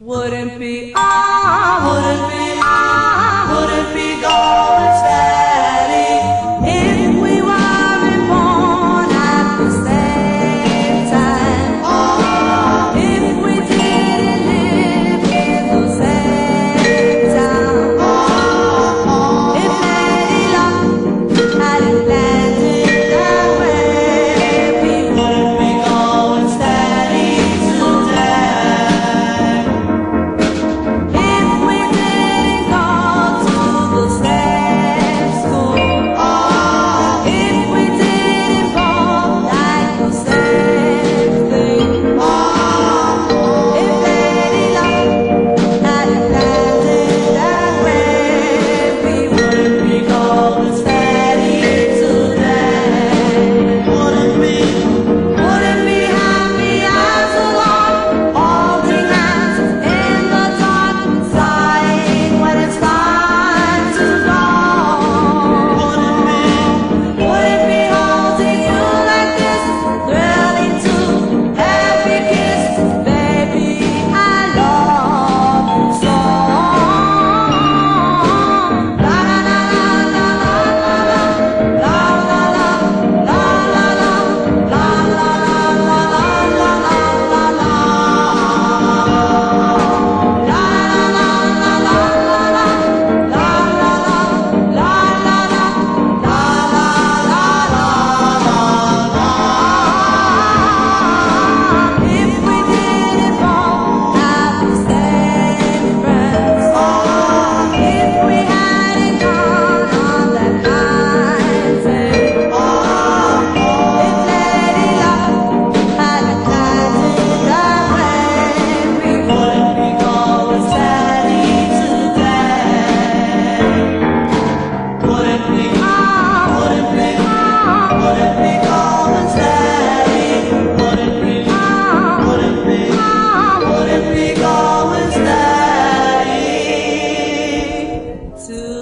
Wouldn't be, ah, wouldn't be, ah, wouldn't be sad. to